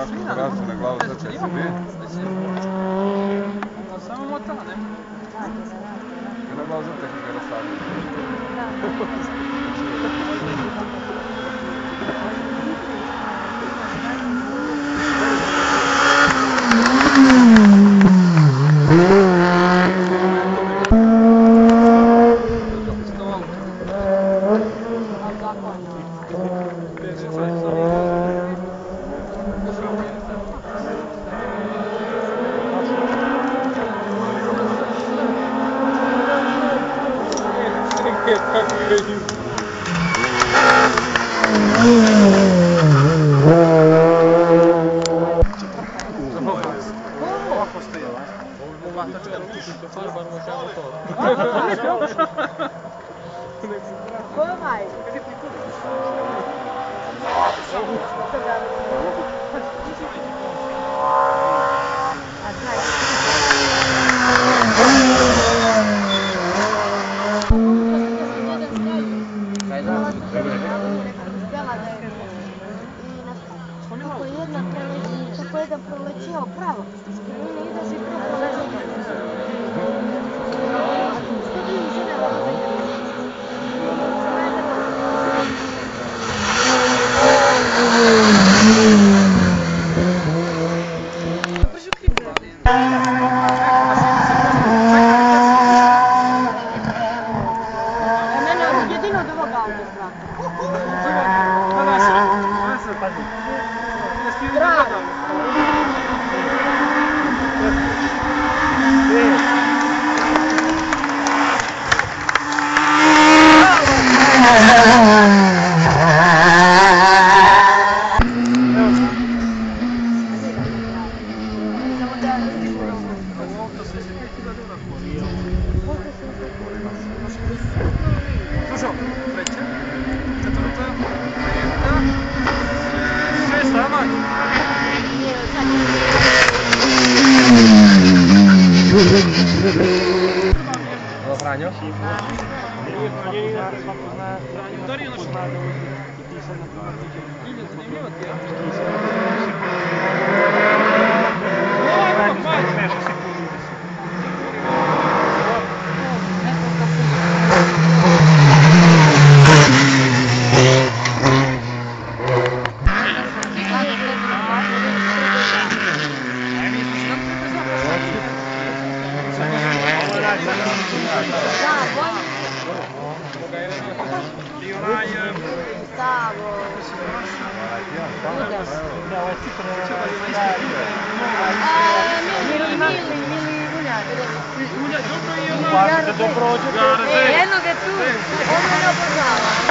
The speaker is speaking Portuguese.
kako vraća na glavu, sad će se vidjeti. Samo mota, ne? Na glavu za tehnika da stavim. Da. Rastavljaju. Koju maj? A jedan proletio pravo, skrenuli ide si prvo proletio. Što ti žene Mene jedino od ovog auta strah. Dużo. Franjo? Дар'я Jednog je tu, ono je opoznan.